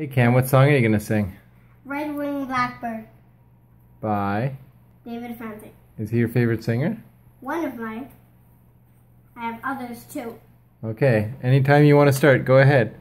Hey Cam, what song are you gonna sing? Red Winged Blackbird, By? David Francey. Is he your favorite singer? One of mine. I have others too. Okay, anytime you want to start, go ahead.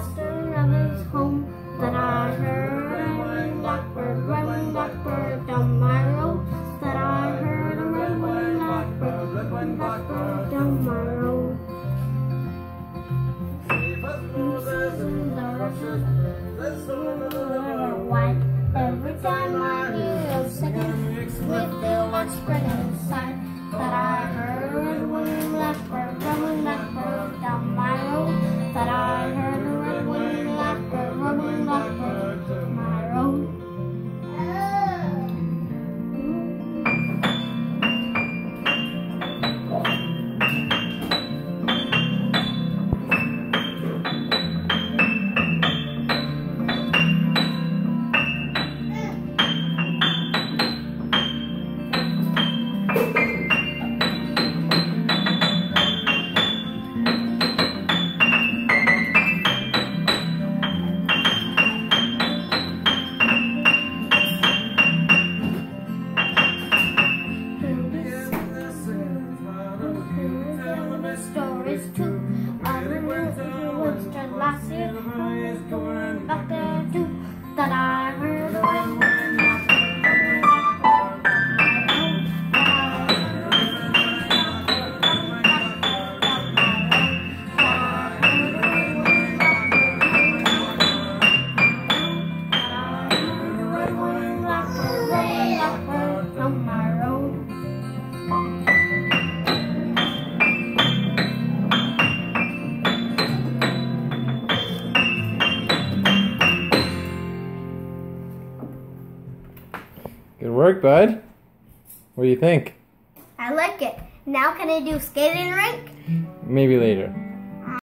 Master of his home. That I heard a red winged blackbird, red winged blackbird down my road. That I heard a red winged blackbird, red winged blackbird down my road. Roses in the rushes, river wide. Every time I hear a second, we feel like spreading inside. That I heard Good work, bud. What do you think? I like it. Now can I do skating rink? Maybe later.